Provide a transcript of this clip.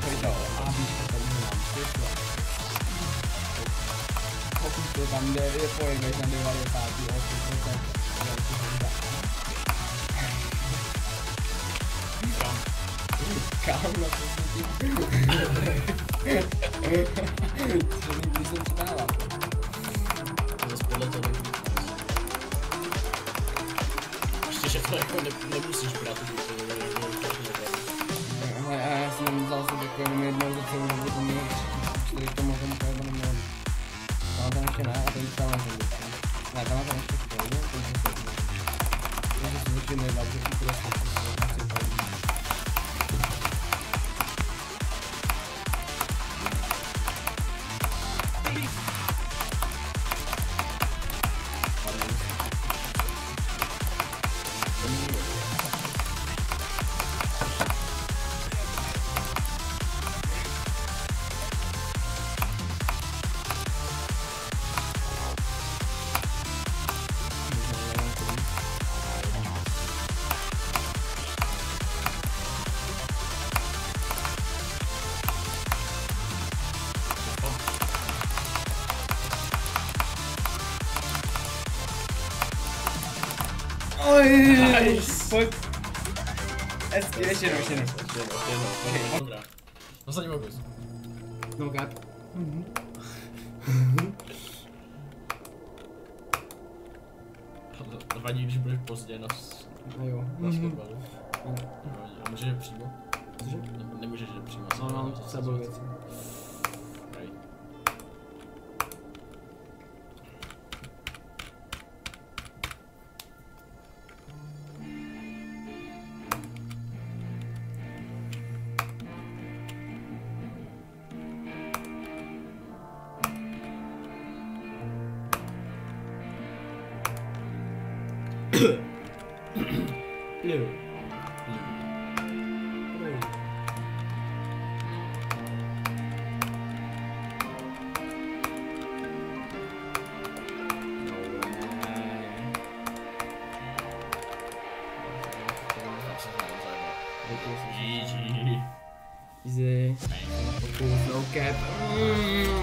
Sollte auch abends verbunden haben. Hoffentlich so dann der Ehefreund, wenn ich an der Wahl fahre, die ausgesucht hat. Kaum noch so viel. Ještě, že to jako ne, nemusíš brát tu Ale Oj, Nice. pojď. Hezky, ještě jednou, ještě jednou. Ještě jednou, ještě jednou. Pokus. No kat. To vadí, když budeš pozdě na, s- No jo. na schodbalu. A můžeš jít přímo? Nemůžeš jít přímo. No, no, s sebou věci. Blue. GG. Easy. No cap. Mm,